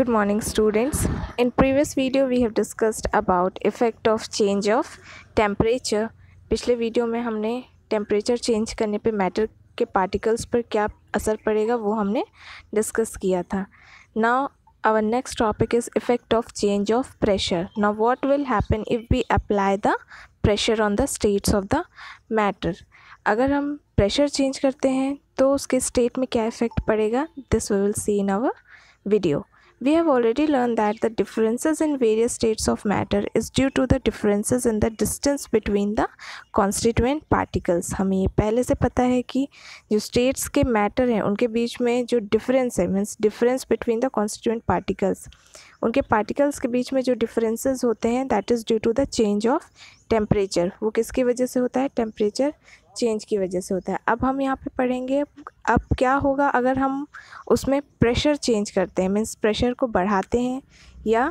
good morning students in previous video we have discussed about effect of change of temperature पिछले video में हमने temperature change करने पे matter के particles पर क्या असर पड़ेगा वो हमने डिस्कस किया था now our next topic is effect of change of pressure now what will happen if we apply the pressure on the states of the matter अगर हम प्रेशर चेंज करते हैं तो उसके स्टेट में क्या इफ़ेक्ट पड़ेगा this we will see in our video. We have already learned that the differences in various states of matter is due to the differences in the distance between the constituent particles. हमें ये पहले से पता है कि जो states के matter हैं उनके बीच में जो difference है means difference between the constituent particles उनके particles के बीच में जो differences होते हैं that is due to the change of temperature वो किसकी वजह से होता है? टेम्परेचर चेंज की वजह से होता है। अब हम यहाँ पे पढ़ेंगे अब क्या होगा अगर हम उसमें प्रेशर चेंज करते हैं मीन्स प्रेशर को बढ़ाते हैं या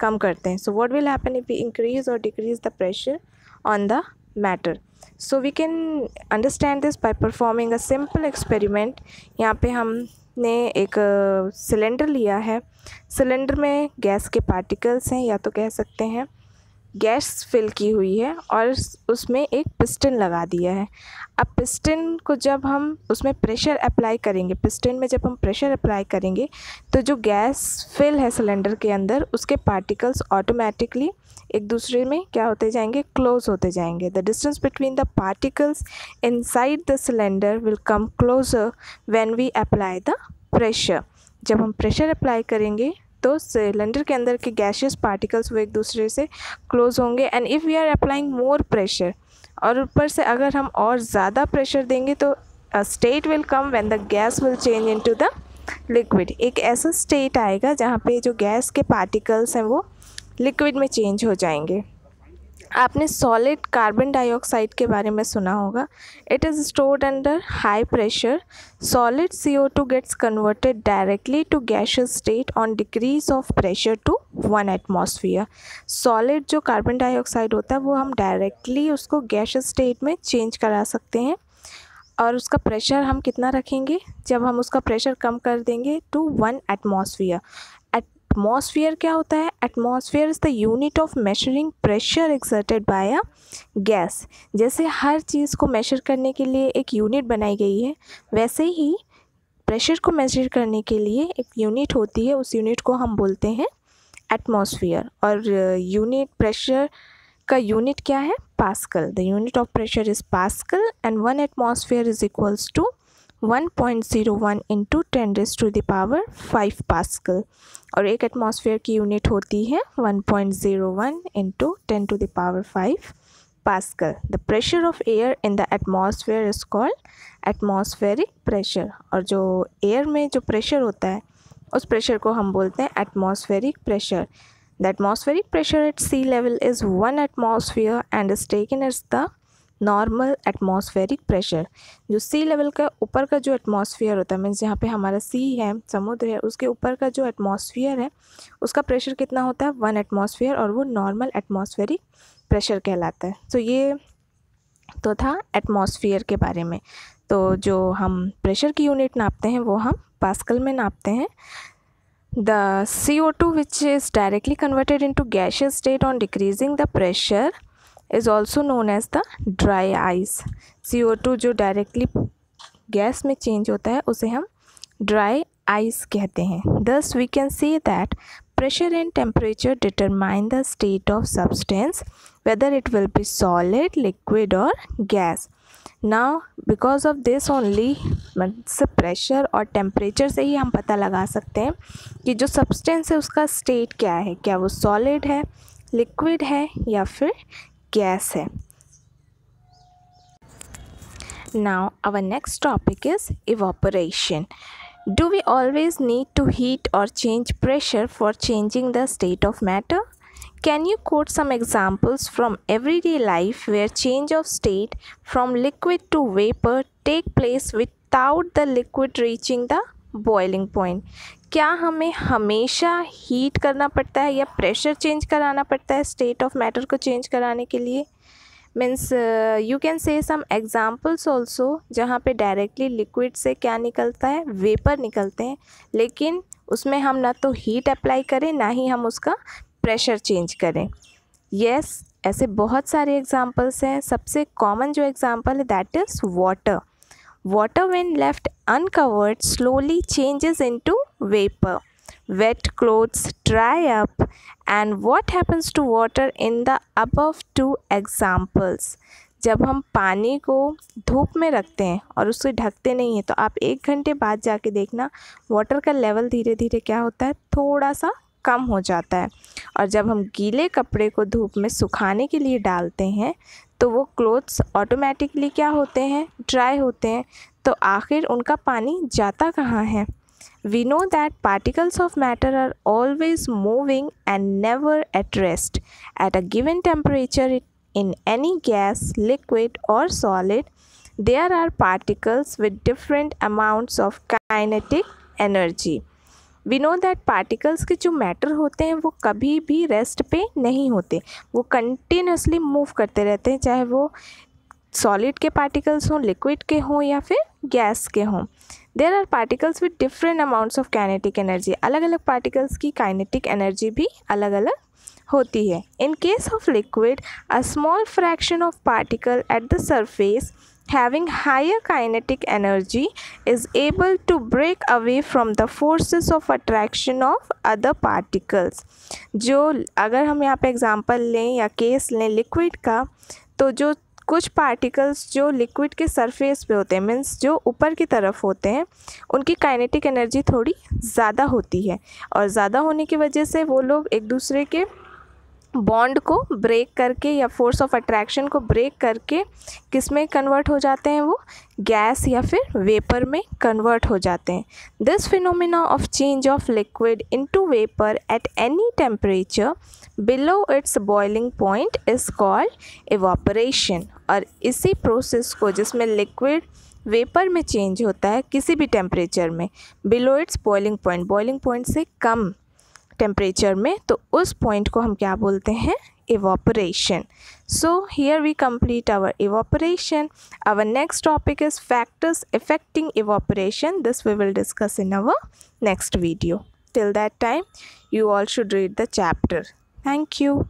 कम करते हैं। So what will happen if increase और decrease the pressure on the matter so we can understand this by performing a simple experiment यहाँ पे हमने एक सिलेंडर uh, लिया है। सिलेंडर में गैस के पार्टिकल्स हैं या तो कह सकते हैं गैस फिल की हुई है और उसमें एक पिस्टन लगा दिया है। अब पिस्टन को जब हम उसमें प्रेशर अप्लाई करेंगे, पिस्टन में जब हम प्रेशर अप्लाई करेंगे तो जो गैस फिल है सिलेंडर के अंदर, उसके पार्टिकल्स ऑटोमेटिकली एक दूसरे में क्या होते जाएँगे? क्लोज होते जाएँगे। The distance between the particles inside the cylinder will come closer when we apply the pressure जब हम प्रेशर अप्लाई करेंगे तो सिलेंडर के अंदर के गैशियस पार्टिकल्स वो एक दूसरे से क्लोज होंगे and if we are applying more pressure और ऊपर से अगर हम और ज़्यादा प्रेशर देंगे तो state will come when the gas will change into the liquid एक ऐसा स्टेट आएगा जहाँ पे जो गैस के पार्टिकल्स हैं वो लिक्विड में चेंज हो जाएँगे। आपने सॉलिड कार्बन डाइऑक्साइड के बारे में सुना होगा। It is stored under high pressure solid C O two gets converted directly to gaseous state on decrease of pressure to one atmosphere solid जो कार्बन डाइऑक्साइड होता है, वो हम डायरेक्टली उसको गैशियस स्टेट में चेंज करा सकते हैं। और उसका प्रेशर हम कितना रखेंगे? जब हम उसका प्रेशर कम कर देंगे टू वन एटमॉस्फियर एटमॉस्फेयर क्या होता है? Atmosphere is the unit of measuring pressure exerted by a gas जैसे हर चीज़ को मेजर करने के लिए एक यूनिट बनाई गई है, वैसे ही प्रेशर को मेजर करने के लिए एक यूनिट होती है, उस यूनिट को हम बोलते हैं एटमॉस्फेयर और यूनिट प्रेशर का यूनिट क्या है? Pascal the unit of pressure is pascal and one atmosphere is equals to 1.01 into ten raise to the power five pascal और एक एटमॉस्फेयर की यूनिट होती है 1.01 point zero one into ten to the power five pascal the pressure of air in the atmosphere is called atmospheric pressure और जो air में जो pressure होता है, उस प्रेशर को हम बोलते हैं atmospheric pressure the atmospheric pressure at sea level is one atmosphere and is taken as the normal atmospheric pressure जो सी लेवल का ऊपर का जो एटमॉस्फेयर होता है मीन्स जहाँ पे हमारा सी है, समुद्र है, उसके ऊपर का जो एटमॉस्फेयर है, उसका प्रेशर कितना होता है? वन एटमॉस्फेयर और वो नॉर्मल एटमॉस्फेरिक प्रेशर कहलाता है। तो ये तो था एटमॉस्फेयर के बारे में। तो जो हम प्रेशर की यूनिट नापते हैं, वो हम पास्कल में नापते हैं। The C O two which is directly converted into gaseous state on decreasing the pressure is also known as the dry ice C O two जो डायरेक्टली गैस में चेंज होता है, उसे हम ड्राई आइस कहते हैं। Thus we can see that pressure and temperature determine the state of substance, whether it will be solid, liquid or gas. Now, because of this only से pressure और temperature से ही हम पता लगा सकते हैं कि जो सब्सटेंस है, उसका स्टेट क्या है। क्या वो सॉलिड है लिक्विड है या फिर gas now our next topic is evaporation. Do we always need to heat or change pressure for changing the state of matter? Can you quote some examples from everyday life where change of state from liquid to vapor take place without the liquid reaching the boiling point? क्या हमें हमेशा heat करना पड़ता है या pressure change कराना पड़ता है स्टेट ऑफ़ मैटर को चेंज कराने के लिए? Means you can say some examples also जहाँ पे डायरेक्टली लिक्विड से क्या निकलता है? वेपर निकलते हैं लेकिन उसमें हम ना तो हीट अप्लाई करें ना ही हम उसका प्रेशर चेंज करें। यस yes, ऐसे बहुत सारे एग्जांपल्स हैं। सबसे कॉमन जो एग्जांपल है that is water water when left uncovered slowly changes into vapour wet clothes dry up. And what happens to water in the above two examples? जब हम पानी को धूप में रखते हैं और उसे ढकते नहीं हैं तो आप एक घंटे बाद जाके देखना वाटर का लेवल धीरे धीरे क्या होता है? थोड़ा सा कम हो जाता है। और जब हम गीले कपड़े को धूप में सुखाने के लिए डालते हैं तो वो क्लोथ्स ऑटोमेटिकली क्या होते हैं? ड्राई होते हैं। तो आखिर उनका पानी जाता कहाँ है? We know that particles of matter are always moving and never at rest at a given temperature in any gas liquid और solid there are particles with different amounts of kinetic energy we know that particles के जो matter होते हैं, वो कभी भी rest पे नहीं होते। वो कंटिन्यूसली मूव करते रहते हैं, चाहे वो सॉलिड के पार्टिकल्स हों लिक्विड के हों, या फिर गैस के हों। There are particles with different amounts of kinetic energy अलग अलग पार्टिकल्स की काइनेटिक एनर्जी भी अलग अलग होती है। In case of liquid a small fraction of particle at the surface having higher kinetic energy is able to break away from the forces of attraction of other particles. जो, अगर हम यहाँ पे एग्जांपल लें या केस लें liquid का तो जो कुछ पार्टिकल्स जो लिक्विड के सरफेस पे होते हैं मीन्स जो ऊपर की तरफ़ होते हैं, उनकी काइनेटिक एनर्जी थोड़ी ज़्यादा होती है। और ज़्यादा होने की वजह से वो लोग एक दूसरे के बॉन्ड को ब्रेक करके या फोर्स ऑफ़ अट्रैक्शन को ब्रेक करके किसमें कन्वर्ट हो जाते हैं वो? गैस या फिर वेपर में कन्वर्ट हो जाते हैं। This phenomena of change of liquid into vapour at any temperature below its boiling point is called evaporation और इसी प्रोसेस को जिसमें लिक्विड वेपर में चेंज होता है, किसी भी टेम्परेचर में, below its boiling point. Boiling point से कम टेम्परेचर में तो उस पॉइंट को हम क्या बोलते हैं? Evaporation so here we complete our evaporation our next topic is factors affecting evaporation this we will discuss in our next video till that time you all should read the chapter thank you